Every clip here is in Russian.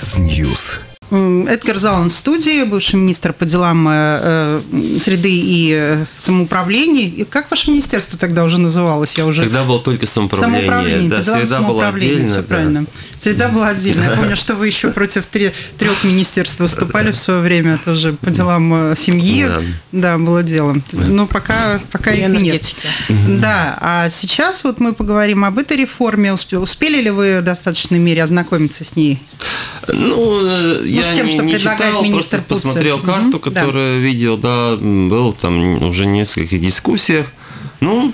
News. Эдгар Залан в студии, бывший министр по делам э, э, среды и э, самоуправления. И как ваше министерство тогда уже называлось? Я уже... Тогда было только самоуправление. самоуправление да, среда была отдельно. Все да. правильно. Среда была отдельно. Я помню, что вы еще против трех министерств выступали в свое время, тоже по делам семьи. Да, да было дело. Но пока, пока их нет. Да, а сейчас вот мы поговорим об этой реформе. Успели ли вы в достаточной мере ознакомиться с ней? Ну, я я тем, не, что не читал, просто Пуцин. посмотрел карту, угу, которую да. видел, да, был там уже несколько дискуссиях. Ну,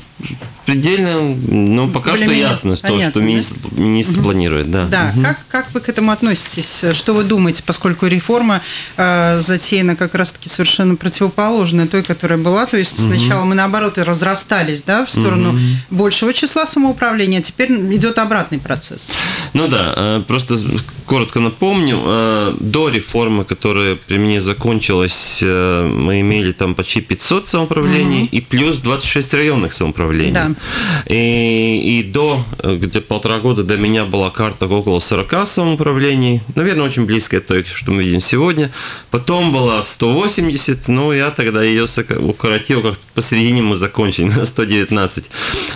предельно, ну, пока Более что ясно, то, что министр, да? министр угу. планирует, да. Да, угу. как, как вы к этому относитесь? Что вы думаете, поскольку реформа э, затеяна как раз-таки совершенно противоположная той, которая была, то есть угу. сначала мы, наоборот, и разрастались, да, в сторону угу. большего числа самоуправления, а теперь идет обратный процесс. Ну да, э, просто коротко напомню, э, до реформы, которая при мне закончилась, э, мы имели там почти 500 самоуправлений угу. и плюс 26 районных самоуправлений. Да. И, и до, где полтора года до меня была карта около 40 самоуправлений, наверное, очень близкая той, что мы видим сегодня. Потом была 180, но я тогда ее укоротил, как посередине мы закончили на 119.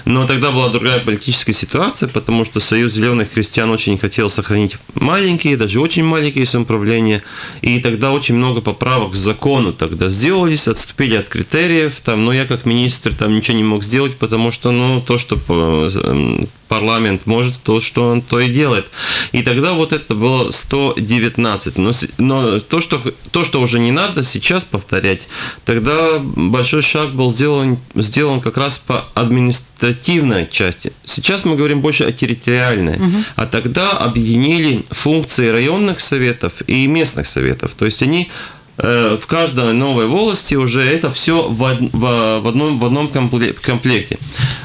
Но тогда была другая политическая ситуация, потому что Союз зеленых крестьян очень хотел сохранить маленькие, даже очень маленькие самоуправления, и тогда очень много поправок к закону тогда сделались, отступили от критериев, там, но я как министр там ничего не мог сделать, потому что, ну, то, что э, парламент может, то, что он то и делает. И тогда вот это было 119. Но, но то, что, то, что уже не надо сейчас повторять, тогда большой шаг был сделан, сделан как раз по административной части. Сейчас мы говорим больше о территориальной. Угу. А тогда объединили функции районных советов и местных советов. То есть они в каждой новой волости уже это все в, в, в, одном, в одном комплекте.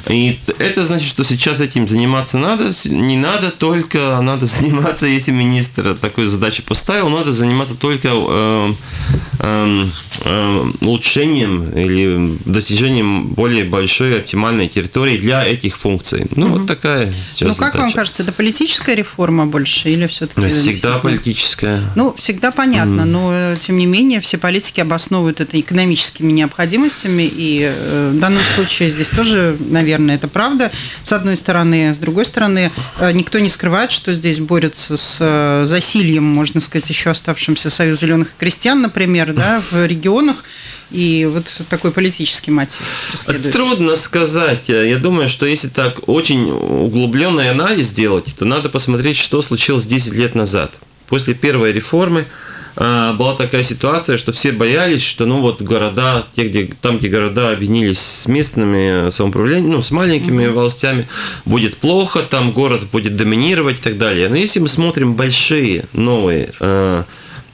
И это значит, что сейчас этим заниматься надо, не надо только, надо заниматься, если министр такую задачу поставил, надо заниматься только э, э, э, улучшением или достижением более большой оптимальной территории для этих функций. Ну, угу. вот такая сейчас Ну, как задача. вам кажется, это политическая реформа больше или все-таки? Ну, всегда политическая. Ну, всегда понятно, mm. но э, тем не менее менее, все политики обосновывают это экономическими необходимостями, и э, в данном случае здесь тоже, наверное, это правда, с одной стороны. С другой стороны, э, никто не скрывает, что здесь борются с э, засильем, можно сказать, еще оставшимся Союз зеленых крестьян, например, да, в регионах, и вот такой политический мотив Трудно сказать. Я думаю, что если так очень углубленный анализ сделать, то надо посмотреть, что случилось 10 лет назад. После первой реформы была такая ситуация, что все боялись, что ну вот города, те, где, там, где города объединились с местными самоуправлением, ну, с маленькими mm-hmm. властями, будет плохо, там город будет доминировать и так далее. Но если мы смотрим большие новые а,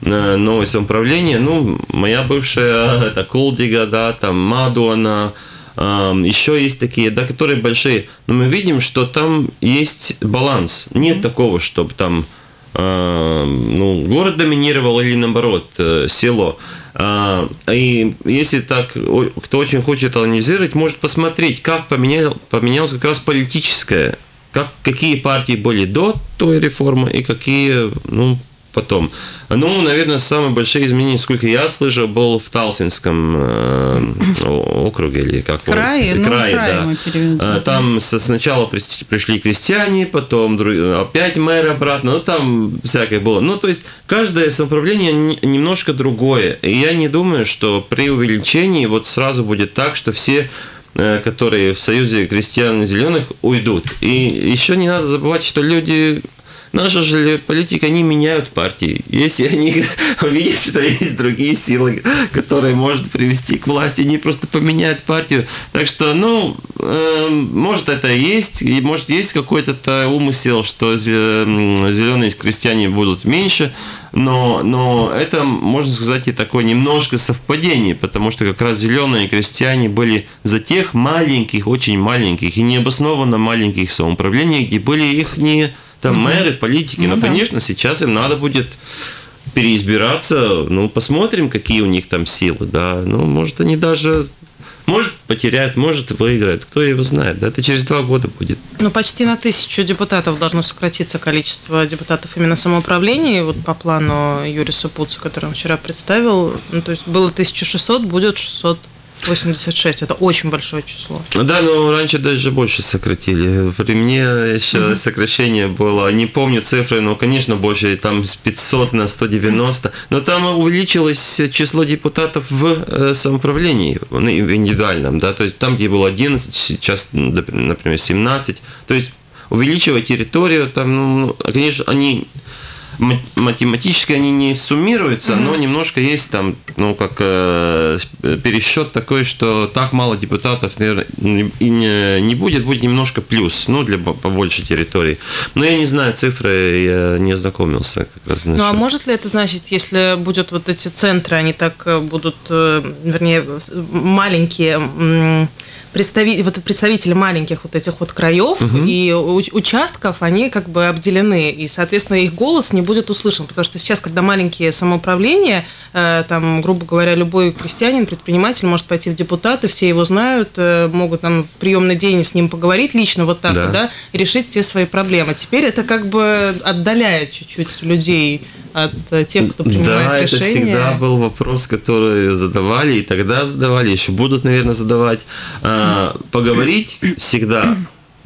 новое самоуправление, ну, моя бывшая, это Колдига, да, там Мадуана, еще есть такие, да, которые большие, но мы видим, что там есть баланс. Нет mm-hmm. такого, чтобы там а, ну, город доминировал или наоборот э, село. А, и если так, кто очень хочет анализировать, может посмотреть, как поменял, поменялось как раз политическое, как, какие партии были до той реформы и какие ну, потом. Ну, наверное, самые большие изменения, сколько я слышал, был в Талсинском э, округе или как крае, ну, крае, да. Переведем. Там сначала пришли крестьяне, потом опять мэр обратно, ну там всякое было. Ну, то есть каждое самоуправление немножко другое. И я не думаю, что при увеличении вот сразу будет так, что все э, которые в Союзе крестьян зеленых уйдут. И еще не надо забывать, что люди Наши же политики, они меняют партии. Если они видят, что есть другие силы, которые может привести к власти, они просто поменяют партию. Так что, ну, э, может это есть, и может есть какой-то умысел, что зеленые крестьяне будут меньше, но, но это, можно сказать, и такое немножко совпадение, потому что как раз зеленые крестьяне были за тех маленьких, очень маленьких и необоснованно маленьких самоуправлений, где были их не там угу. мэры, политики. Ну, Но, да. конечно, сейчас им надо будет переизбираться. Ну, посмотрим, какие у них там силы, да. Ну, может, они даже Может, потеряет, может, выиграет. Кто его знает. Да? Это через два года будет. Ну, почти на тысячу депутатов должно сократиться количество депутатов именно самоуправления. Вот по плану Юрия Супуца, который он вчера представил, ну, то есть было 1600, будет 600 86, это очень большое число. Да, но раньше даже больше сократили. При мне еще угу. сокращение было, не помню цифры, но, конечно, больше, там с 500 на 190. Но там увеличилось число депутатов в э, самоуправлении, в индивидуальном, да, то есть там, где было 11, сейчас, например, 17. То есть увеличивая территорию, там, ну, конечно, они математически они не суммируются, угу. но немножко есть там, ну, как э, пересчет такой, что так мало депутатов, наверное, и не, не будет, будет немножко плюс, ну, для побольше территорий. Но я не знаю цифры, я не ознакомился как раз. Ну, а может ли это значить, если будут вот эти центры, они так э, будут, э, вернее, маленькие, представители, вот представители маленьких вот этих вот краев угу. и участков, они как бы обделены, и, соответственно, их голос не будет услышан, потому что сейчас, когда маленькие самоуправления, э, там, грубо говоря, любой крестьянин, предприниматель может пойти в депутаты, все его знают, э, могут там в приемный день с ним поговорить лично вот так да. вот, да, и решить все свои проблемы. Теперь это как бы отдаляет чуть-чуть людей от э, тех, кто принимает да, решения. Да, это всегда был вопрос, который задавали, и тогда задавали, еще будут, наверное, задавать. А, поговорить всегда,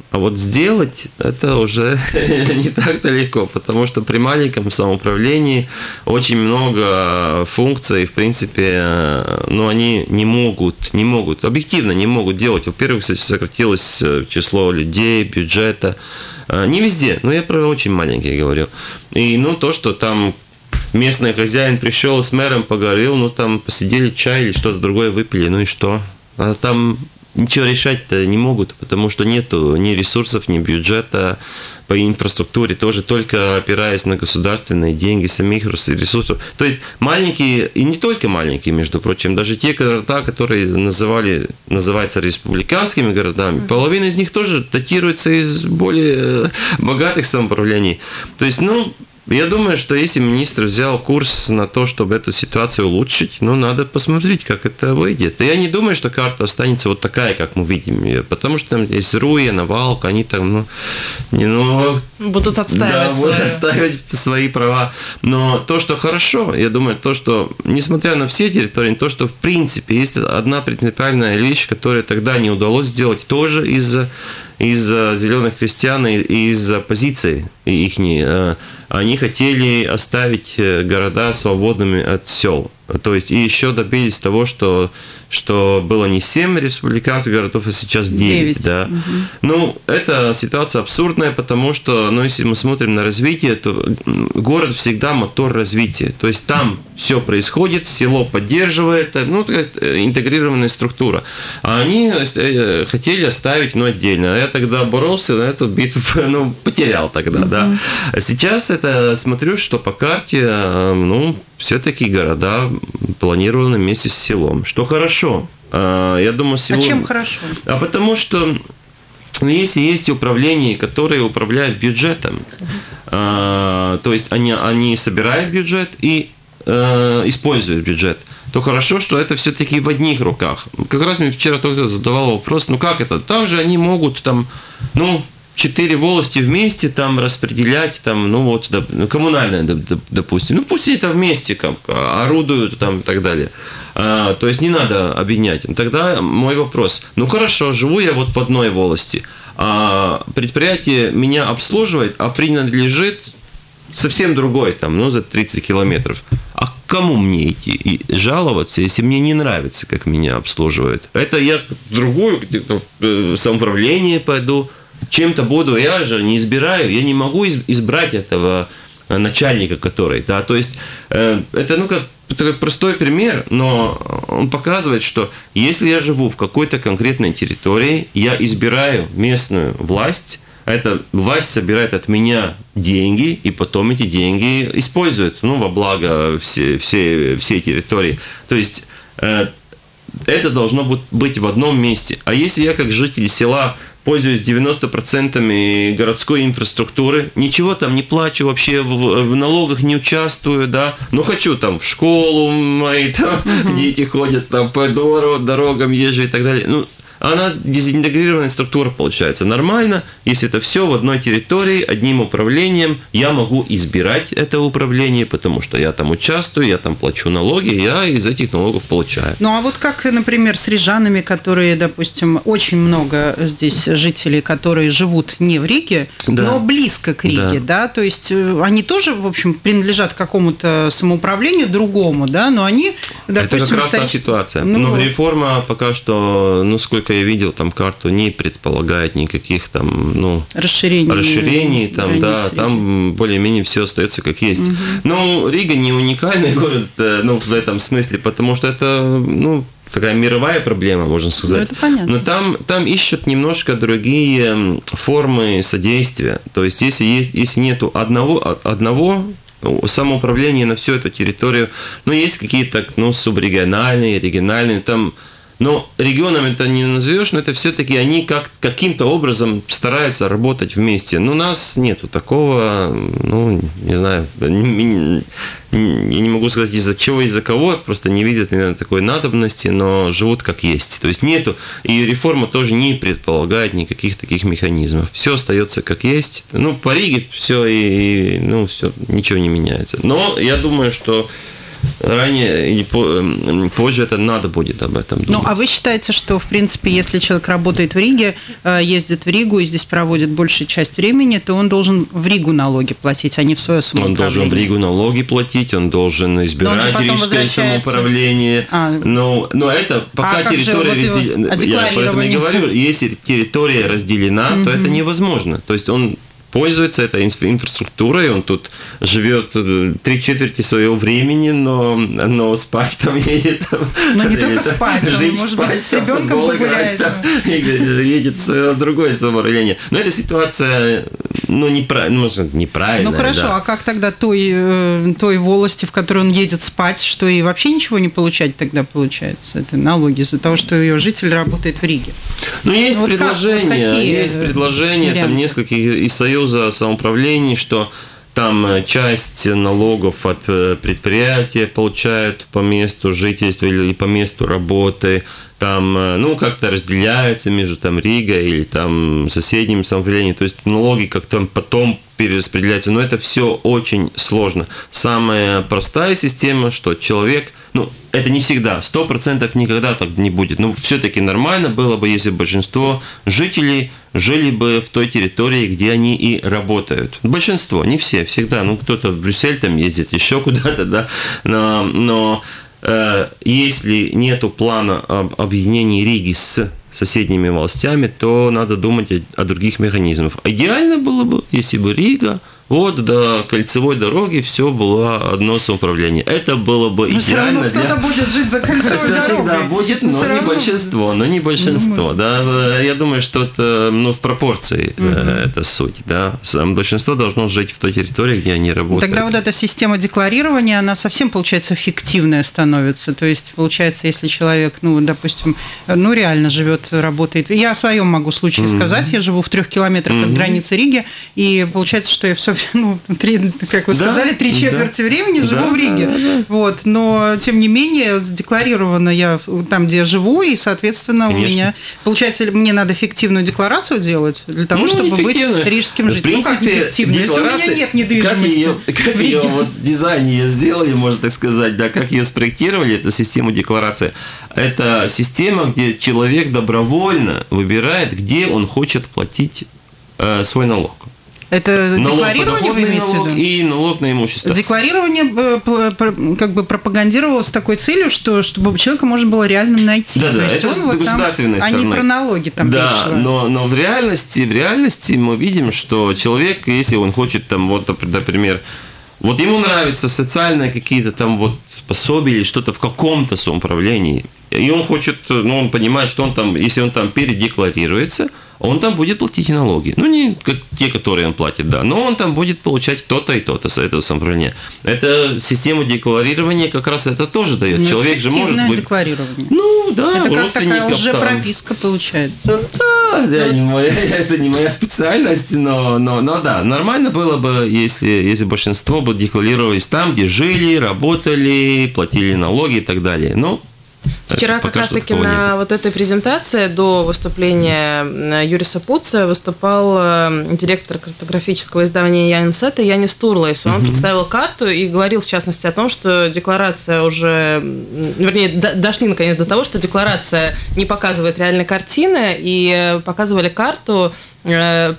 а вот сделать это уже не так-то легко, потому что при маленьком самоуправлении очень много функций, в принципе, ну, они не могут, не могут, объективно не могут делать. Во-первых, сократилось э, число людей, бюджета, не везде, но я про очень маленькие говорю. И ну то, что там местный хозяин пришел с мэром, поговорил, ну там посидели чай или что-то другое выпили, ну и что? А там ничего решать-то не могут, потому что нету ни ресурсов, ни бюджета по инфраструктуре, тоже только опираясь на государственные деньги, самих ресурсов. То есть маленькие, и не только маленькие, между прочим, даже те города, которые называли, называются республиканскими городами, половина из них тоже датируется из более богатых самоуправлений. То есть, ну, я думаю, что если министр взял курс на то, чтобы эту ситуацию улучшить, ну, надо посмотреть, как это выйдет. я не думаю, что карта останется вот такая, как мы видим ее, потому что там есть Руя, Навалка, они там, ну, не, ну... Будут отстаивать Да, будут свои. отстаивать свои права. Но то, что хорошо, я думаю, то, что, несмотря на все территории, то, что, в принципе, есть одна принципиальная вещь, которая тогда не удалось сделать, тоже из-за из-за зеленых крестьян и из-за позиции их. Э, они хотели оставить э, города свободными от сел. То есть и еще добились того, что, что было не 7 республиканских городов, а сейчас 9. 9. Да. Угу. Ну, это ситуация абсурдная, потому что, ну, если мы смотрим на развитие, то город всегда мотор развития. То есть там все происходит, село поддерживает, ну, интегрированная структура. А они э, хотели оставить, ну, отдельно. А я тогда боролся, на эту битву, ну, потерял тогда, угу. да. А сейчас это смотрю, что по карте, э, ну, все-таки города планированы вместе с селом, что хорошо. А, я думаю, село... А чем хорошо? А потому что ну, если есть управление, которое управляет бюджетом, uh то есть они, они собирают бюджет и э, используют бюджет, то хорошо, что это все-таки в одних руках. Как раз мне вчера кто-то задавал вопрос, ну как это? Там же они могут там, ну, четыре волости вместе там распределять, там, ну вот, ну, коммунальное, допустим. Ну пусть это вместе как, орудуют там и так далее. А, то есть не надо объединять. Тогда мой вопрос. Ну хорошо, живу я вот в одной волости. А предприятие меня обслуживает, а принадлежит совсем другой, там, ну, за 30 километров. А кому мне идти и жаловаться, если мне не нравится, как меня обслуживают? Это я в другую, в э, самоуправление пойду, чем-то буду, я же не избираю, я не могу избрать этого э, начальника, который, да, то есть э, это, ну, как такой простой пример, но он показывает, что если я живу в какой-то конкретной территории, я избираю местную власть, эта власть собирает от меня деньги, и потом эти деньги используют, ну, во благо все, все, всей территории. То есть э, это должно быть в одном месте. А если я как житель села пользуюсь 90% городской инфраструктуры, ничего там не плачу, вообще в, в налогах не участвую, да, но хочу там в школу мои там угу. дети ходят, там по дорогам езжу и так далее. Ну, она дезинтегрированная структура получается. Нормально, если это все в одной территории, одним управлением, я могу избирать это управление, потому что я там участвую, я там плачу налоги, я из этих налогов получаю. Ну а вот как, например, с рижанами, которые, допустим, очень много здесь жителей, которые живут не в Риге, да. но близко к Риге, да. да, то есть э, они тоже, в общем, принадлежат какому-то самоуправлению другому, да, но они, допустим, это как раз та ситуация. Ну, но вот. реформа пока что, ну сколько насколько я видел, там карту не предполагает никаких там, ну, расширений, расширений там, да, там более-менее все остается как есть. Угу. Но Рига не уникальный город, э, ну, в этом смысле, потому что это, ну, такая мировая проблема, можно сказать. Ну, это понятно. Но там, там ищут немножко другие формы содействия. То есть, если, есть, если нету одного, одного самоуправления на всю эту территорию, ну, есть какие-то, ну, субрегиональные, региональные, там но регионом это не назовешь, но это все-таки они как, каким-то образом стараются работать вместе. Но у нас нету такого, ну, не знаю, я не могу сказать из-за чего, из-за кого, просто не видят, наверное, такой надобности, но живут как есть. То есть нету, и реформа тоже не предполагает никаких таких механизмов. Все остается как есть. Ну, по Риге все и, ну, все, ничего не меняется. Но я думаю, что ранее или позже это надо будет об этом думать. Ну, а вы считаете, что, в принципе, если человек работает в Риге, э, ездит в Ригу и здесь проводит большую часть времени, то он должен в Ригу налоги платить, а не в свое самоуправление? Он должен в Ригу налоги платить, он должен избирать он рижское самоуправление. А. Но, но это пока а территория разделена. А я поэтому и говорю, если территория разделена, угу. то это невозможно. То есть он пользуется этой инфраструктурой, он тут живет э, три четверти своего времени, но, но спать там едет. Но не только спать, жить, может спать, быть, с ребенком погулять. Там, едет в другое самоуправление. Но эта ситуация, ну, неправильно, может, неправильная. Ну, хорошо, да. а как тогда той, э, той волости, в которой он едет спать, что и вообще ничего не получать тогда получается? Это налоги из-за того, что ее житель работает в Риге. Ну, есть ну, предложения, вот есть предложения, там несколько из Союза Союза самоуправлений, что там э, часть налогов от э, предприятия получают по месту жительства или по месту работы, там, э, ну, как-то разделяются между там Рига или там соседним самоуправлением, то есть налоги как-то потом перераспределяются, но это все очень сложно. Самая простая система, что человек, ну, это не всегда, сто процентов никогда так не будет, но все-таки нормально было бы, если большинство жителей жили бы в той территории, где они и работают. Большинство, не все, всегда, ну, кто-то в Брюссель там ездит, еще куда-то, да, но, но э, если нету плана об объединении Риги с соседними властями, то надо думать о, о других механизмах. Идеально было бы, если бы Рига вот до кольцевой дороги все было одно самоуправление. Это было бы но идеально. Все равно кто-то будет жить за кольцевой дорогой. Всегда будет, но, но не большинство, но не большинство. Да, я думаю, что это ну, в пропорции угу. это суть. Да. Сам большинство должно жить в той территории, где они работают. Тогда вот эта система декларирования, она совсем, получается, фиктивная становится. То есть, получается, если человек, ну, допустим, ну, реально живет, работает. Я о своем могу случае угу. сказать. Я живу в трех километрах угу. от границы Риги, и получается, что я все ну, три, как вы да? сказали, три четверти да. времени живу да, в Риге. Да, да. Вот, но тем не менее задекларирована я там, где я живу, и, соответственно, Конечно. у меня получается, мне надо фиктивную декларацию делать для того, ну, чтобы быть рижским жителем. В принципе, ну, как у меня нет недвижимости. Как ее, как ее вот дизайн ее сделали, можно так сказать, да, как ее спроектировали, эту систему декларации. Это система, где человек добровольно выбирает, где он хочет платить э, свой налог. Это налог декларирование вы имеете налог в виду? И налог на имущество. Декларирование э, как бы пропагандировалось с такой целью, что чтобы человека можно было реально найти. Да, да, это с вот государственной там, стороны. А не про налоги там Да, но, но в реальности, в реальности мы видим, что человек, если он хочет там вот, например, вот ему нравятся социальные какие-то там вот пособия или что-то в каком-то самоуправлении, и он хочет, ну, он понимает, что он там, если он там передекларируется – он там будет платить налоги. Ну, не как те, которые он платит, да, но он там будет получать то-то и то-то с этого самоуправления. Это система декларирования как раз это тоже дает. Ну, Человек же может быть... декларирование. Ну, да, Это как такая лжепрописка получается. Да, я не моя, это не моя специальность, но, но, но да, нормально было бы, если, если большинство бы декларировались там, где жили, работали, платили налоги и так далее. Но Вчера как раз-таки на вот этой презентации до выступления Юриса Пуца выступал э, директор картографического издания Янсета Янис Турлайс. Он угу. представил карту и говорил, в частности, о том, что декларация уже... Вернее, дошли наконец до того, что декларация не показывает реальной картины, и показывали карту Э,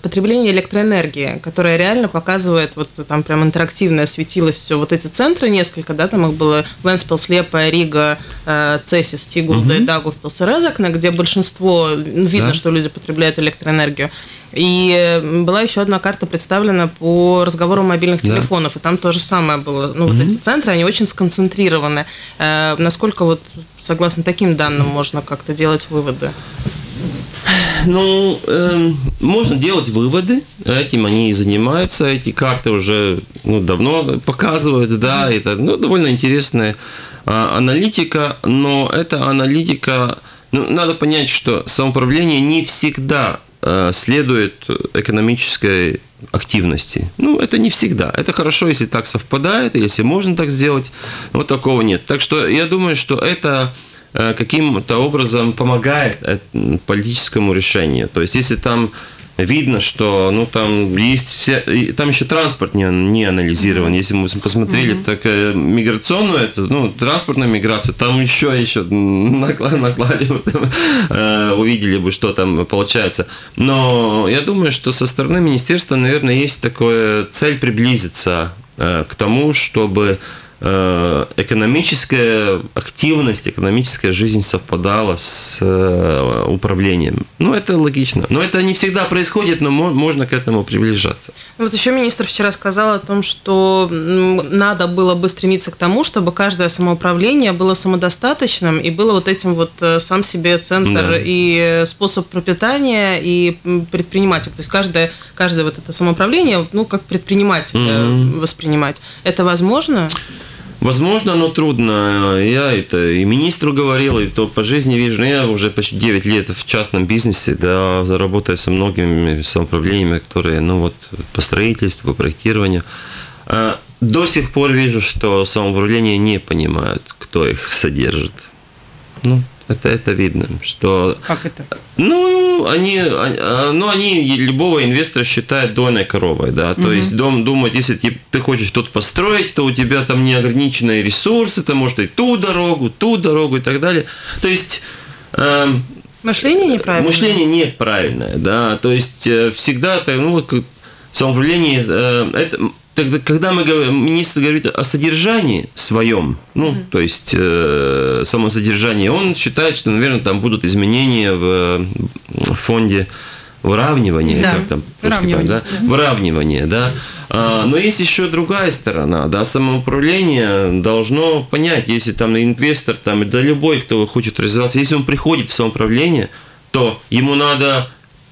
потребление электроэнергии, которое реально показывает, вот там прям интерактивно светилось все, вот эти центры несколько, да, там их было Венспил, Слепая, Рига, э, Цесис, Сигулда угу. и Дагов, Пилсерезакна, где большинство, видно, да. что люди потребляют электроэнергию. И э, была еще одна карта представлена по разговору мобильных да. телефонов, и там то же самое было. Ну, вот эти центры, они очень сконцентрированы. Насколько вот, согласно таким данным, можно как-то делать выводы? Ну, э, можно делать выводы, этим они и занимаются, эти карты уже ну, давно показывают, да, это ну, довольно интересная а, аналитика, но эта аналитика, ну, надо понять, что самоуправление не всегда э, следует экономической активности. Ну, это не всегда. Это хорошо, если так совпадает, если можно так сделать. Вот такого нет. Так что я думаю, что это Э, каким-то образом помогает э, политическому решению. То есть, если там видно, что ну там есть все, там еще транспорт не, не анализирован. Если мы посмотрели mm-hmm. так э, миграционную, это, ну транспортную миграцию, там еще еще накладывают, увидели бы, что там получается. Но я думаю, что со стороны министерства, наверное, есть такая цель приблизиться к тому, чтобы Э, экономическая активность, экономическая жизнь совпадала с э, управлением. Ну, это логично. Но это не всегда происходит, но можно к этому приближаться. Вот еще министр вчера сказал о том, что надо было бы стремиться к тому, чтобы каждое самоуправление было самодостаточным и было вот этим вот э, сам себе центр да. и способ пропитания и предприниматель. То есть каждое, каждое вот это самоуправление, ну, как предприниматель mm-hmm. воспринимать. Это возможно? Возможно, но трудно. Я это и министру говорил, и то по жизни вижу. Я уже почти 9 лет в частном бизнесе, да, работаю со многими самоуправлениями, которые, ну вот, по строительству, по проектированию. А, до сих пор вижу, что самоуправление не понимают, кто их содержит. Ну, это, это видно, что... Как это? Ну, они, а, ну, они любого инвестора считают дойной коровой, да, то угу. есть дом думает, если ты хочешь что-то построить, то у тебя там неограниченные ресурсы, ты можешь и ту дорогу, ту дорогу и так далее. То есть... Э, Мышление неправильное. Мышление неправильное, да, то есть э, всегда, ну, вот самоуправление, э, это, Тогда, когда мы говорим, министр говорит о содержании своем, ну, mm-hmm. то есть э, само содержание, он считает, что, наверное, там будут изменения в, в фонде выравнивания, да. как там выравнивание, да? Mm-hmm. выравнивание, да. А, но есть еще другая сторона, да, самоуправление должно понять, если там инвестор, там, да любой, кто хочет развиваться, если он приходит в самоуправление, то ему надо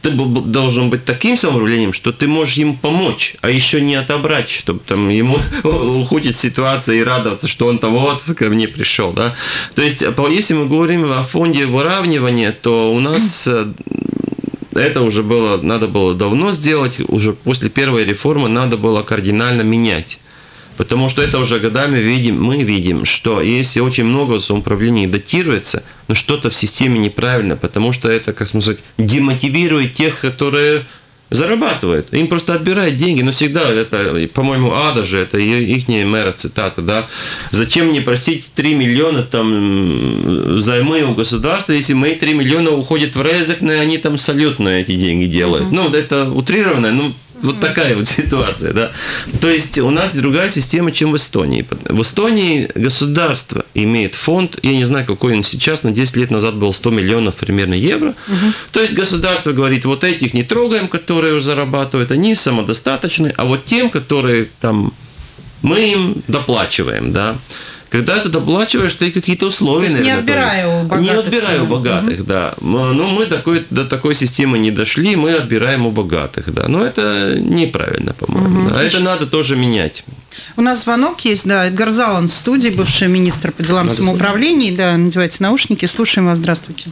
ты должен быть таким самоуправлением, что ты можешь ему помочь, а еще не отобрать, чтобы там ему ухудить ситуация и радоваться, что он там вот ко мне пришел, да. То есть, если мы говорим о фонде выравнивания, то у нас э, это уже было, надо было давно сделать, уже после первой реформы надо было кардинально менять Потому что это уже годами видим, мы видим, что если очень много самоуправлений датируется, но что-то в системе неправильно, потому что это, как сказать, демотивирует тех, которые зарабатывают. Им просто отбирают деньги, но всегда это, по-моему, ада же, это их мэра цитата, да. Зачем мне просить 3 миллиона там займы у государства, если мои 3 миллиона уходят в резах, и они там салют на эти деньги делают. Ну, это утрированное, ну, вот такая вот ситуация, да. То есть у нас другая система, чем в Эстонии. В Эстонии государство имеет фонд, я не знаю, какой он сейчас, но 10 лет назад был 100 миллионов примерно евро. Угу. То есть государство говорит, вот этих не трогаем, которые зарабатывают, они самодостаточны, а вот тем, которые там мы им доплачиваем, да. Когда ты доплачиваешь, ты какие-то условия, наверное, не отбираю тоже. у богатых. Не отбираю у богатых, угу. да. Но мы такой, до такой системы не дошли, мы отбираем у богатых, да. Но это неправильно, по-моему. Угу. Да. Это надо тоже менять. У нас звонок есть, да, Эдгар Залан в студии, бывший министр по делам самоуправления, да, надевайте наушники, слушаем вас, здравствуйте.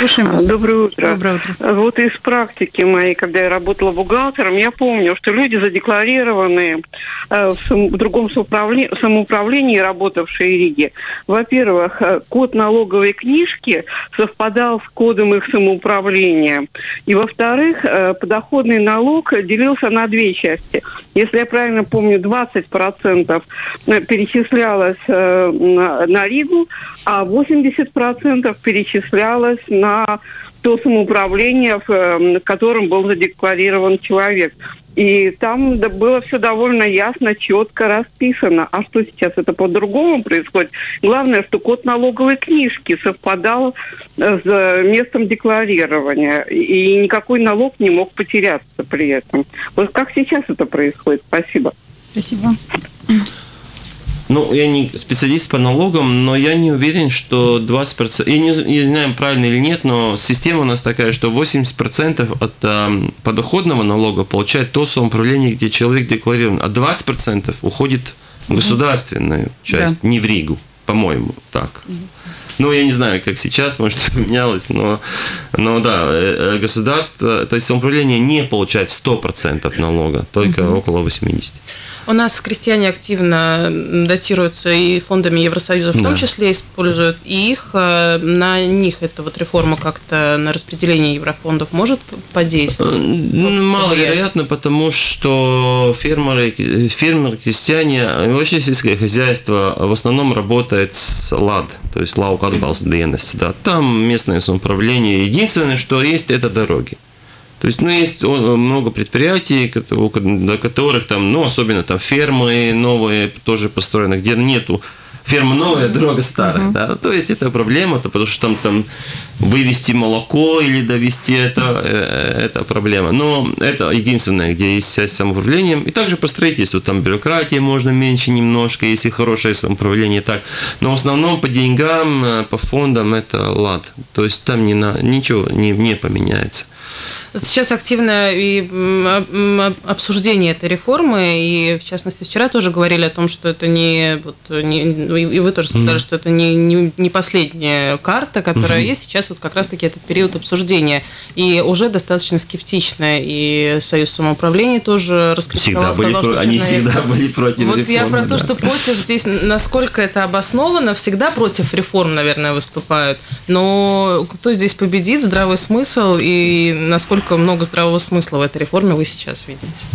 Слушаем вас. Доброе утро. Доброе утро. Вот из практики моей, когда я работала бухгалтером, я помню, что люди задекларированные э, в, другом самоуправлении, работавшие в Риге, во-первых, э, код налоговой книжки совпадал с кодом их самоуправления. И, во-вторых, э, подоходный налог делился на две части. Если я правильно помню, 20% перечислялось э, на, на Ригу, а 80% перечислялось на то самоуправление, в э, котором был задекларирован человек. И там было все довольно ясно, четко расписано. А что сейчас это по-другому происходит? Главное, что код налоговой книжки совпадал э, с местом декларирования. И никакой налог не мог потеряться при этом. Вот как сейчас это происходит? Спасибо. Спасибо. Ну, я не специалист по налогам, но я не уверен, что 20%, я не, не знаю, правильно или нет, но система у нас такая, что 80% от э, подоходного налога получает то самоуправление, где человек декларирован, а 20% уходит в государственную часть, Да. не в Ригу, по-моему, так. Ну, я не знаю, как сейчас, может, поменялось, но, но да, э, э, государство, то есть самоуправление не получает 100% налога, только около 80%. У нас крестьяне активно датируются и фондами Евросоюза в том Да. числе используют, и их э, на них эта вот реформа как-то на распределение еврофондов может подействовать? Ну, Маловероятно, потому что фермеры, фермеры, крестьяне, вообще сельское хозяйство в основном работает с ЛАД, то есть Лаук Атбалс Dienesti, да. Там местное самоуправление. Единственное, что есть, это дороги. То есть, ну, есть много предприятий, до которых там, ну, особенно там фермы новые тоже построены, где нету ферма новая, дорога старая, да, то есть это проблема, то потому что там, там вывести молоко или довести это, э, это проблема. Но это единственное, где есть связь с самоуправлением. И также по строительству, там бюрократии можно меньше немножко, если хорошее самоуправление так. Но в основном по деньгам, э, по фондам это лад. То есть там не на, ничего не, не поменяется. Сейчас активно и обсуждение этой реформы, и в частности вчера тоже говорили о том, что это не, вот, не ну, и вы тоже сказали, что это не, не, не последняя карта, которая есть. Сейчас вот как раз-таки этот период обсуждения, и уже достаточно скептично, и Союз самоуправления тоже раскритиковал, Всегда были, сказал, про- что они всегда были против Вот я реформы, про то, да. что против здесь, насколько это обосновано, всегда против реформ, наверное, выступают. Но кто здесь победит, здравый смысл, и насколько много здравого смысла в этой реформе вы сейчас видите?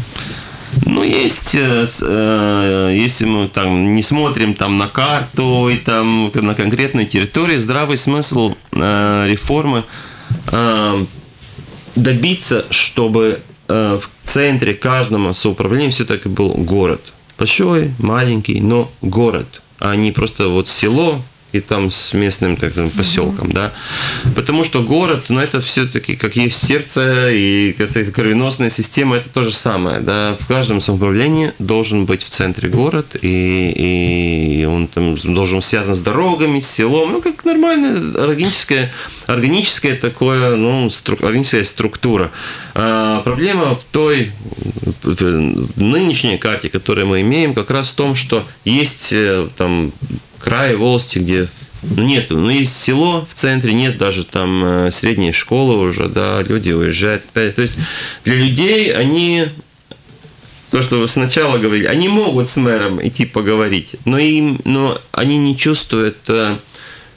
Ну, есть, э, э, если мы там не смотрим там на карту и там на конкретной территории, здравый смысл э, реформы добиться, чтобы в центре каждого соуправления все-таки был город. Большой, маленький, но город, а не просто вот село, и там с местным так, скажем, поселком, да. Потому что город, ну, это все-таки, как есть сердце и сказать, кровеносная система, это то же самое, да. В каждом самоуправлении должен быть в центре город, и, и он там должен связан с дорогами, с селом, ну, как нормальная органическая, органическая такое, ну, стру- органическая структура. А, проблема в той в нынешней карте, которую мы имеем, как раз в том, что есть э, там край волости, где ну, нету. Ну, есть село в центре, нет даже там э, средней школы уже, да, люди уезжают. далее. То есть для людей они то, что вы сначала говорили, они могут с мэром идти поговорить, но им, но они не чувствуют, э,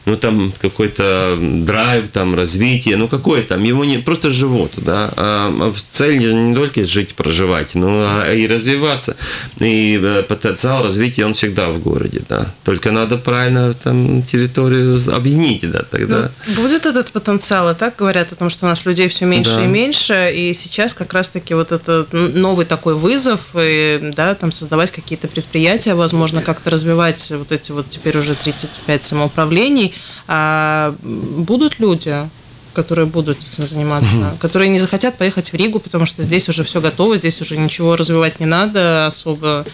ну там какой-то драйв, там развитие, ну какое там, его не просто живут, да, а а цель не только жить, проживать, но а и развиваться, и э, потенциал развития он всегда в городе, да, только надо правильно там территорию объединить, да, тогда. Будет этот потенциал, и так говорят о том, что у нас людей все меньше Да. и меньше, и сейчас как раз-таки вот этот новый такой вызов, и, да, там создавать какие-то предприятия, возможно, как-то развивать вот эти вот теперь уже 35 самоуправлений. А будут люди, которые будут этим заниматься, которые не захотят поехать в Ригу, потому что здесь уже все готово, здесь уже ничего развивать не надо особо.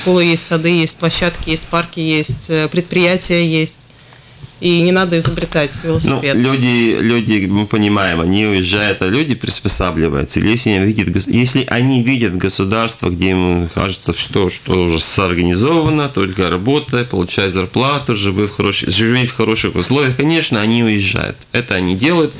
Школы есть, сады есть, площадки есть, парки есть, э, предприятия есть. И не надо изобретать велосипед. Ну, люди, люди, мы понимаем, они уезжают, а люди приспосабливаются. Если они видят, если они видят государство, где им кажется, что, что уже соорганизовано, только работа, получай зарплату, живи в, хороших, живи в хороших условиях, конечно, они уезжают. Это они делают.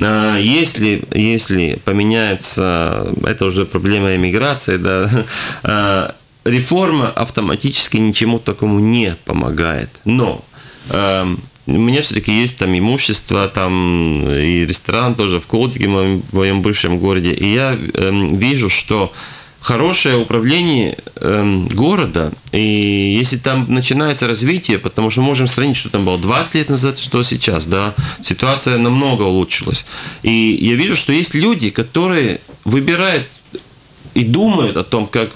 А, если, если поменяется, это уже проблема эмиграции, да, а, реформа автоматически ничему такому не помогает. Но эм, у меня все-таки есть там имущество, там и ресторан тоже в Колдике, в моем, в моем бывшем городе. И я э, вижу, что хорошее управление э, города, и если там начинается развитие, потому что можем сравнить, что там было 20 лет назад, что сейчас, да, ситуация намного улучшилась. И я вижу, что есть люди, которые выбирают и думают о том, как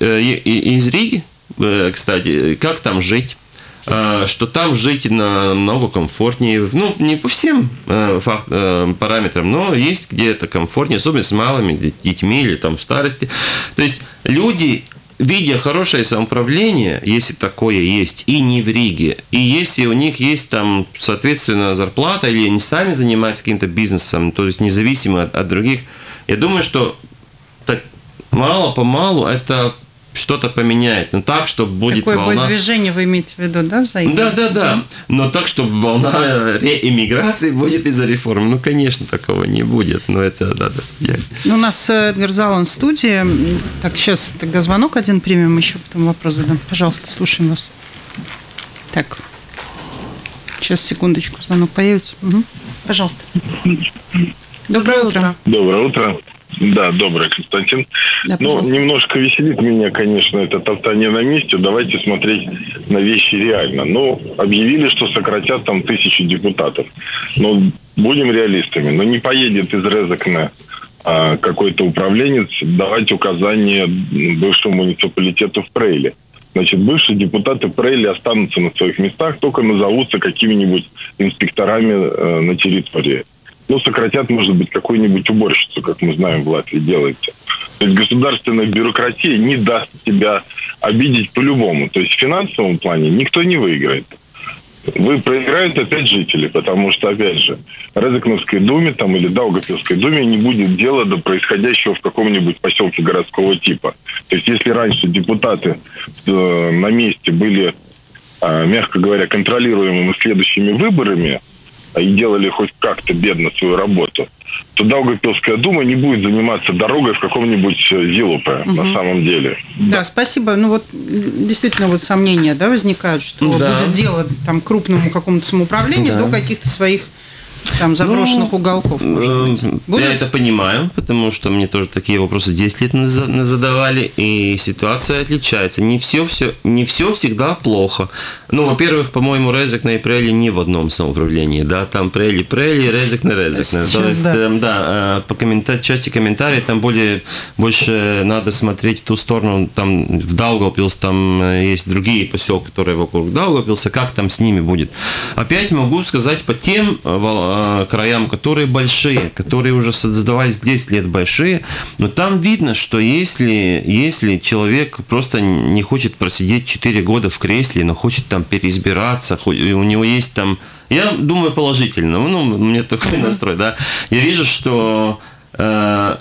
э, из Риги, э, кстати, как там жить, Э, что там жить намного комфортнее. Ну, не по всем э, э, параметрам, но есть где это комфортнее, особенно с малыми детьми или там в старости. То есть люди видя хорошее самоуправление, если такое есть, и не в Риге, и если у них есть там, соответственно, зарплата, или они сами занимаются каким-то бизнесом, то есть независимо от, от других, я думаю, что так мало-помалу это что-то поменяет. Но так, чтобы будет Какое волна... будет движение, вы имеете в виду, да, взаимно? Да, да, да. Но так, чтобы волна реэмиграции будет из-за реформы. Ну, конечно, такого не будет. Но это надо. Я... Ну, у нас э, Эдгар Залан студии. Так, сейчас тогда звонок один примем, еще потом вопрос задам. Пожалуйста, слушаем вас. Так. Сейчас, секундочку, звонок появится. Угу. Пожалуйста. Доброе утро. Доброе утро. Да, добрый, Константин. Да, ну, немножко веселит меня, конечно, это топтание на месте. Давайте смотреть на вещи реально. Ну, объявили, что сократят там тысячи депутатов. Ну, будем реалистами. Но не поедет из Резекна а, какой-то управленец давать указания бывшему муниципалитету в Прейле. Значит, бывшие депутаты Прейли останутся на своих местах, только назовутся какими-нибудь инспекторами э, на территории ну, сократят, может быть, какую-нибудь уборщицу, как мы знаем, в Латвии делается. То есть государственная бюрократия не даст тебя обидеть по-любому. То есть в финансовом плане никто не выиграет. Вы проиграют опять жители, потому что, опять же, Резекновской думе там, или Даугапилской думе не будет дела до происходящего в каком-нибудь поселке городского типа. То есть если раньше депутаты э, на месте были, э, мягко говоря, контролируемыми следующими выборами, и делали хоть как-то бедно свою работу, то Даугавпилская дума не будет заниматься дорогой в каком-нибудь э, Зилупе угу. на самом деле. Да, да, спасибо. Ну вот действительно вот сомнения да, возникают, что да. будет дело там крупному какому-то самоуправлению да. до каких-то своих там заброшенных ну, уголков. Э, Будет? Я это понимаю, потому что мне тоже такие вопросы 10 лет задавали, и ситуация отличается. Не все, все, не все всегда плохо. Ну, во-первых, по-моему, Резек на Прели не в одном самоуправлении, да, там Прели Прели, Резек на Резек. Сейчас, То есть, да, эм, да э, по коммента части комментариев там более, больше надо смотреть в ту сторону, там в Даугавпилс там э, есть другие поселки, которые вокруг Даугавпилса, как там с ними будет. Опять могу сказать по тем Э, краям, которые большие, которые уже создавались 10 лет большие, но там видно, что если, если человек просто не хочет просидеть 4 года в кресле, но хочет там переизбираться, у него есть там... Я думаю положительно, ну, у меня такой настрой, да. Я вижу, что э,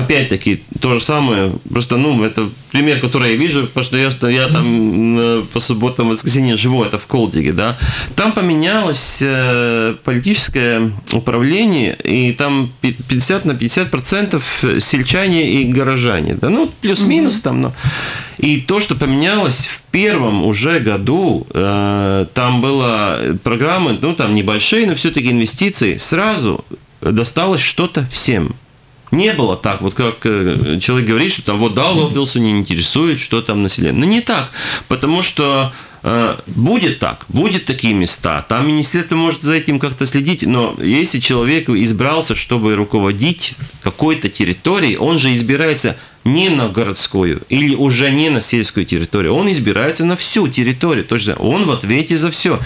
опять-таки, то же самое, просто, ну, это пример, который я вижу, потому что я, я там э, по субботам, воскресенье живу, это в Колдиге, да, там поменялось э, политическое управление, и там 50 на 50 процентов сельчане и горожане, да, ну, плюс-минус там, но... И то, что поменялось в первом уже году, э, там была программа, ну, там небольшие, но все-таки инвестиции, сразу досталось что-то всем. Не было так, вот как э, человек говорит, что там вот да, Лопился не интересует, что там население. Но не так, потому что э, будет так, будет такие места. Там министерство может за этим как-то следить, но если человек избрался, чтобы руководить какой-то территорией, он же избирается не на городскую или уже не на сельскую территорию, он избирается на всю территорию. Точно, он в ответе за все.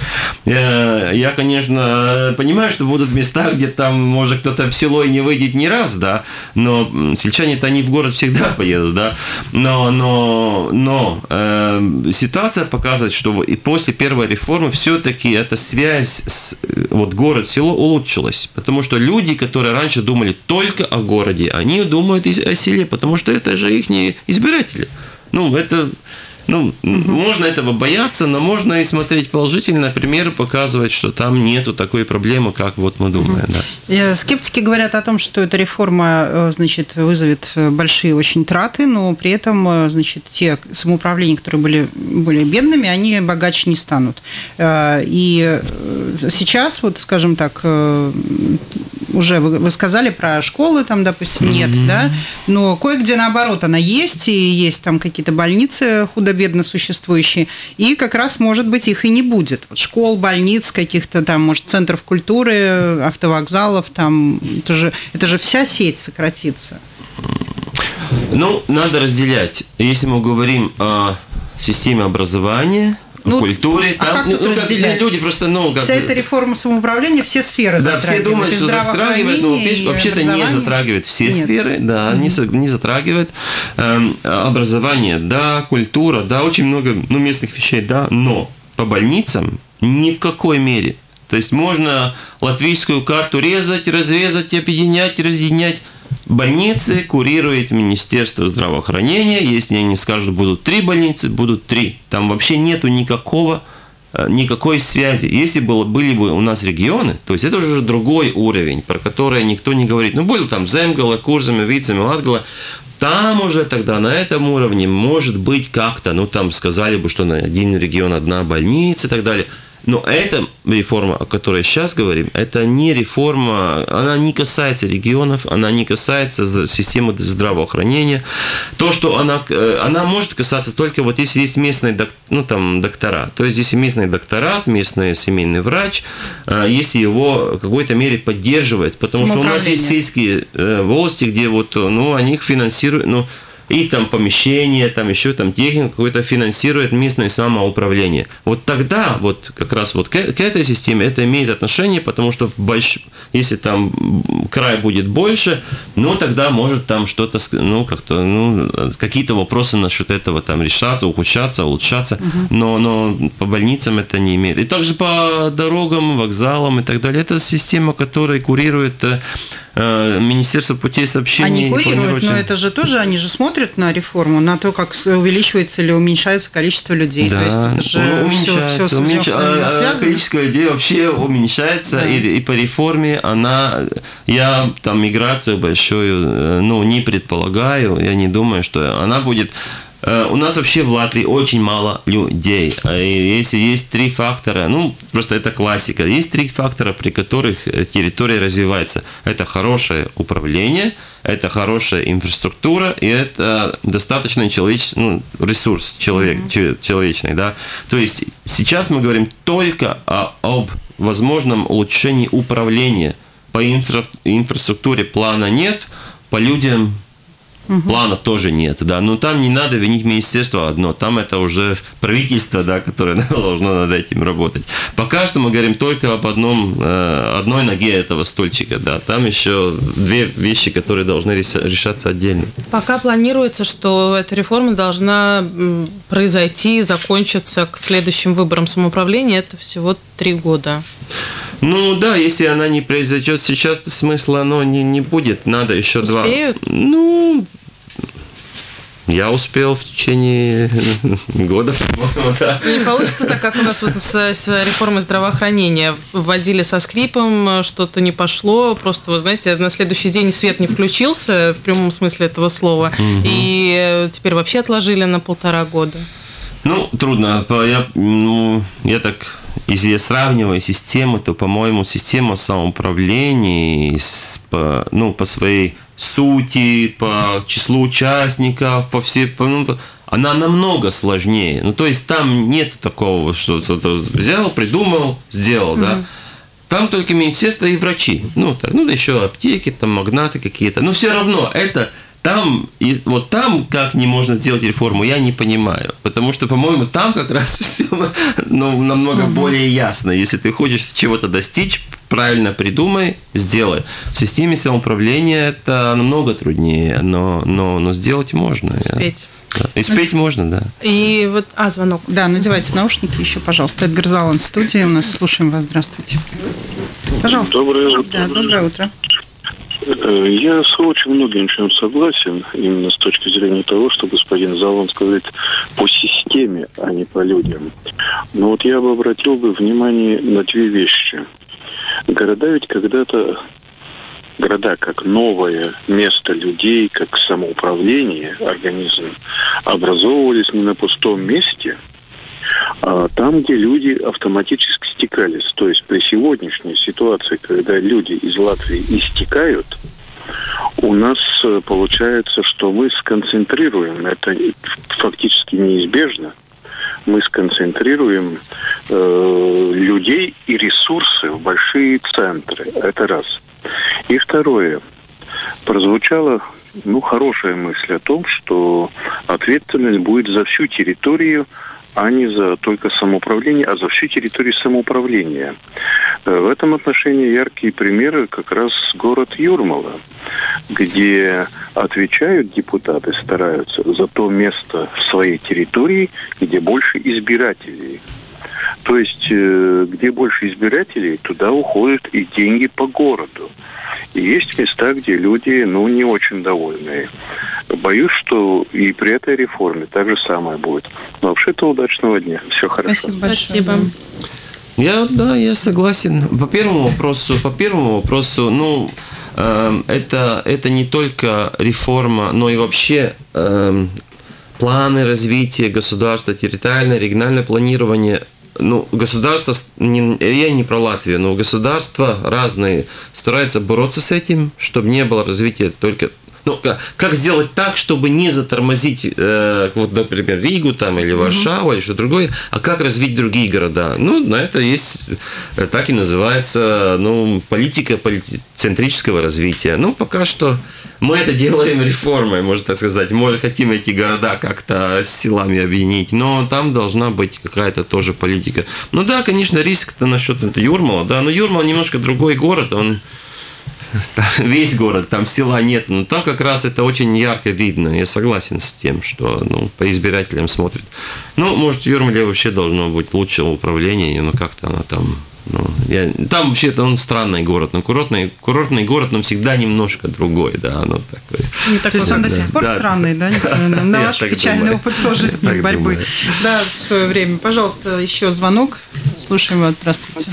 Э, я, конечно, понимаю, что будут места, где там, может, кто-то в село и не выйдет ни раз, да, но сельчане-то они в город всегда поедут, да, но, но, но э, ситуация показывает, что и после первой реформы все-таки эта связь с вот город-село улучшилась, потому что люди, которые раньше думали только о городе, они думают о селе, потому что это же их избиратели. Ну, это ну, угу. можно этого бояться, но можно и смотреть положительно, примеры показывать, что там нету такой проблемы, как вот мы думаем. Угу. Да. Скептики говорят о том, что эта реформа, э, значит, вызовет большие очень траты, но при этом, э, значит, те самоуправления, которые были более бедными, они богаче не станут. Э, и сейчас, вот, скажем так, уже вы, вы сказали про школы, там, допустим, нет, mm-hmm. да, но кое-где наоборот она есть, и есть там какие-то больницы худо-бедно существующие, и как раз, может быть, их и не будет. Вот школ, больниц, каких-то там, может, центров культуры, автовокзалов, там, это же, это же вся сеть сократится. Ну, надо разделять. Если мы говорим о системе образования, ну, культуре. А там, как ну, тут ну, разделять? Люди просто, ну, как... Вся эта реформа самоуправления все сферы да, все думают, что затрагивает, но вообще-то не затрагивает все Нет. сферы, да, mm-hmm. не, не затрагивает. Эм, образование, да, культура, да, очень много ну, местных вещей, да, но по больницам ни в какой мере. То есть можно латвийскую карту резать, разрезать, объединять, разъединять Больницы курирует Министерство здравоохранения. Если они скажут, будут три больницы, будут три. Там вообще нету никакого э, никакой связи. Если было, были бы у нас регионы, то есть это уже другой уровень, про который никто не говорит. Ну, были там Земгала, Курзами, Вицами, Латгала, там уже тогда на этом уровне может быть как-то, ну там сказали бы, что на один регион одна больница и так далее – но эта реформа, о которой сейчас говорим, это не реформа, она не касается регионов, она не касается системы здравоохранения. То, что она, э, она может касаться только вот если есть местные ну, там, доктора. То есть, если местный докторат, местный семейный врач, э, если его в какой-то мере поддерживает, потому что у нас есть сельские э, волости, где вот, ну, они их финансируют, ну, и там помещение, там еще там технику какую-то финансирует местное самоуправление. Вот тогда вот как раз вот к, к этой системе это имеет отношение, потому что больш... если там край будет больше, ну тогда может там что-то, ну как-то, ну какие-то вопросы насчет этого там решаться, ухудшаться, улучшаться, угу. но, но по больницам это не имеет. И также по дорогам, вокзалам и так далее. Это система, которая курирует э, Министерство путей сообщений. Они курируют, но это же тоже, они же смотрят смотрят на реформу, на то, как увеличивается или уменьшается количество людей. Да, то есть это же уменьшается. Все, все, уменьш... все а, количество людей вообще уменьшается, да. и, и по реформе она... Я там миграцию большую э, ну, не предполагаю, я не думаю, что она будет у нас вообще в Латвии очень мало людей. А если есть три фактора, ну, просто это классика, есть три фактора, при которых э, территория развивается. Это хорошее управление, это хорошая инфраструктура и это достаточный человеч... ну, ресурс человек, mm-hmm. человечный. Да? То есть сейчас мы говорим только о, об возможном улучшении управления. По инфра... инфраструктуре плана нет, по людям Угу. Плана тоже нет, да. Но там не надо винить министерство одно, там это уже правительство, да, которое должно над этим работать. Пока что мы говорим только об одном, э, одной ноге этого стульчика, да. Там еще две вещи, которые должны решаться отдельно. Пока планируется, что эта реформа должна произойти, закончиться к следующим выборам самоуправления. Это всего три года. Ну да, если она не произойдет сейчас, то смысла оно не, не будет. Надо еще Успеют? два. Ну, я успел в течение года, да. Не получится так, как у нас вот с, с реформой здравоохранения. Вводили со скрипом, что-то не пошло, просто, вы знаете, на следующий день свет не включился, в прямом смысле этого слова, угу. и теперь вообще отложили на полтора года. Ну, трудно. Я, ну, я так, если я сравниваю системы, то, по-моему, система самоуправления по, ну, по своей сути, по числу участников, по всей, по, ну, она намного сложнее. Ну, то есть там нет такого, что кто-то взял, придумал, сделал, mm-hmm. да. Там только министерство и врачи. Ну, так, ну, да еще аптеки, там магнаты какие-то. Но все равно это там, и вот там, как не можно сделать реформу, я не понимаю. Потому что, по-моему, там как раз все ну, намного угу. более ясно. Если ты хочешь чего-то достичь, правильно придумай, сделай. В системе самоуправления это намного труднее, но, но, но сделать можно. Успеть. Да. И спеть можно, да. И вот, а, звонок. Да, надевайте наушники еще, пожалуйста. Эдгар Залан, студия у нас. Слушаем вас. Здравствуйте. Пожалуйста. Доброе утро. Да, доброе утро. Э, я с очень многим чем согласен, именно с точки зрения того, что господин Залон сказать по системе, а не по людям. Но вот я бы обратил бы внимание на две вещи. Города ведь когда-то города как новое место людей, как самоуправление, организм, образовывались не на пустом месте, там, где люди автоматически стекались. То есть при сегодняшней ситуации, когда люди из Латвии истекают, у нас э, получается, что мы сконцентрируем, это фактически неизбежно, мы сконцентрируем э, людей и ресурсы в большие центры. Это раз. И второе. Прозвучала ну, хорошая мысль о том, что ответственность будет за всю территорию, а не за только самоуправление, а за всю территорию самоуправления. Э, в этом отношении яркие примеры как раз город Юрмала, где отвечают депутаты, стараются за то место в своей территории, где больше избирателей. То есть, э, где больше избирателей, туда уходят и деньги по городу. И есть места, где люди, ну, не очень довольные. Боюсь, что и при этой реформе так же самое будет. Но вообще-то удачного дня. Все хорошо. Спасибо большое. Спасибо. Я, да, я согласен. По первому вопросу, по первому вопросу, ну, э, это, это не только реформа, но и вообще э, планы развития государства, территориальное, региональное планирование ну, государство, не, я не про Латвию, но государства разные стараются бороться с этим, чтобы не было развития только ну, как сделать так, чтобы не затормозить, э, вот, например, Ригу там или Варшаву или что-то другое, а как развить другие города? Ну, на это есть, э, так и называется, ну, политика полицентрического развития. Ну, пока что мы это делаем реформой, можно так сказать. Мы хотим эти города как-то с силами объединить, но там должна быть какая-то тоже политика. Ну да, конечно, риск-то насчет Юрмала, да, но Юрмал немножко другой город, он весь город, там села нет, но там как раз это очень ярко видно. Я согласен с тем, что ну, по избирателям смотрят. Ну, может, в Юрмале вообще должно быть лучшее управление, но как-то оно там ну, я, там вообще-то он странный город, но курортный, курортный город, но всегда немножко другой, да, оно такой. Не такой, он да, до сих пор да, странный, да, на ваш печальный думаю. опыт тоже с ним борьбы. Думаю. Да, в свое время. Пожалуйста, еще звонок. Слушаем вас. Здравствуйте.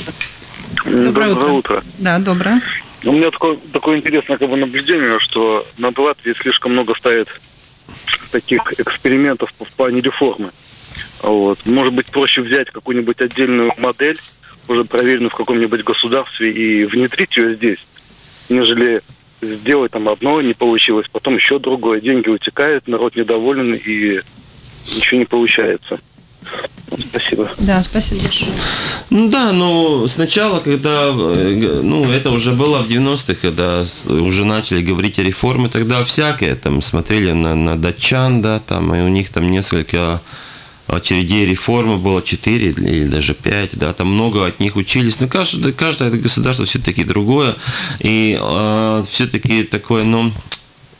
Доброе, доброе утро. утро. Да, доброе. У меня такое, такое интересное как бы, наблюдение, что над Латвией слишком много ставит таких экспериментов в плане реформы. Вот. Может быть, проще взять какую-нибудь отдельную модель, уже проверенную в каком-нибудь государстве, и внедрить ее здесь, нежели сделать там одно, не получилось, потом еще другое, деньги утекают, народ недоволен, и ничего не получается. Спасибо. Да, спасибо большое. Ну да, но сначала, когда, э, ну, это уже было в 90-х, когда уже начали говорить о реформе, тогда всякое, там, смотрели на, на датчан, да, там, и у них там несколько очередей реформы было 4 или даже 5, да, там много от них учились, но каждое, каждое государство все-таки другое, и э, все-таки такое, ну,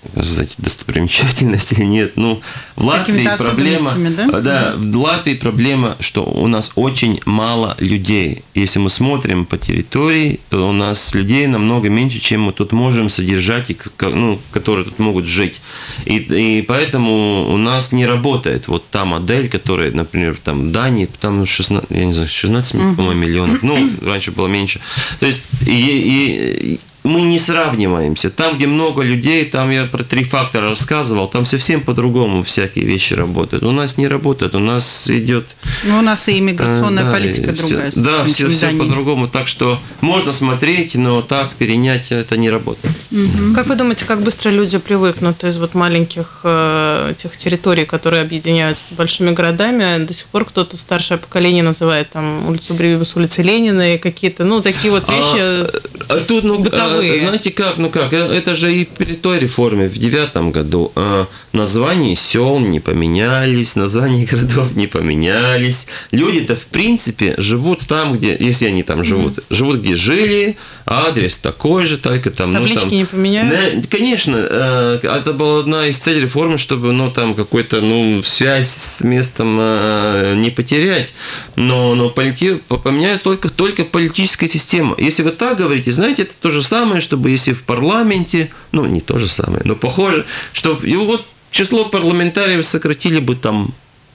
сказать, достопримечательность или нет. Ну, в Латвии проблема, да? Да, в Латвии проблема, что у нас очень мало людей. Если мы смотрим по территории, то у нас людей намного меньше, чем мы тут можем содержать, и, ну, которые тут могут жить. И, и поэтому у нас не работает вот та модель, которая, например, там в Дании, там 16, я не знаю, 16, uh-huh. по-моему, миллионов. Ну, раньше было меньше. То есть, и, и, мы не сравниваемся. Там, где много людей, там я про три фактора рассказывал, там совсем по-другому всякие вещи работают. У нас не работает, у нас идет... Ну, у нас и иммиграционная да, политика все, другая. Да, все, все по-другому. Так что можно смотреть, но так перенять это не работает. Угу. Как вы думаете, как быстро люди привыкнут из вот маленьких э, тех территорий, которые объединяются с большими городами? До сих пор кто-то старшее поколение называет там улицу Бривиус, улицу Ленина и какие-то, ну, такие вот вещи а, а тут, ну, бытовые. А, знаете как, ну как, э, это же и при той реформе в девятом году а, названия сел не поменялись, названия городов не поменялись. Люди-то, в принципе, живут там, где, если они там живут, mm живут где жили, адрес такой же, только там, ну, там не поменяются? конечно, э, это была одна из целей реформы, чтобы, ну, там, какой-то, ну, связь с местом э, не потерять. Но, но полити... поменяется только, только политическая система. Если вы так говорите, знаете, это то же самое, чтобы если в парламенте, ну, не то же самое, но похоже, что его вот число парламентариев сократили бы там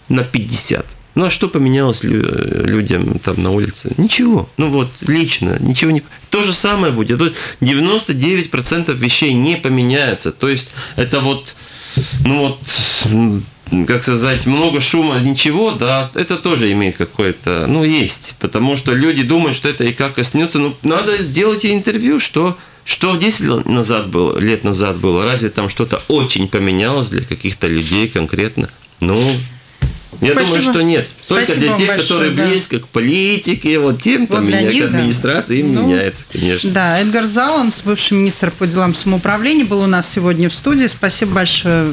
на 50. Ну а что поменялось людям там на улице? Ничего. Ну вот, лично, ничего не... То же самое будет. Тут 99% вещей не поменяются. То есть это вот, ну вот, как сказать, много шума, ничего, да, это тоже имеет какое-то, ну, есть, потому что люди думают, что это и как коснется, ну, надо сделать интервью, что что 10 лет назад было, лет назад было, разве там что-то очень поменялось для каких-то людей конкретно? Ну, я Спасибо. думаю, что нет. Только Спасибо для тех, большое, которые да. близко к политике, вот тем там вот меня, них, к администрации, да. им ну, меняется, конечно. Да, Эдгар Заланс, бывший министр по делам самоуправления, был у нас сегодня в студии. Спасибо большое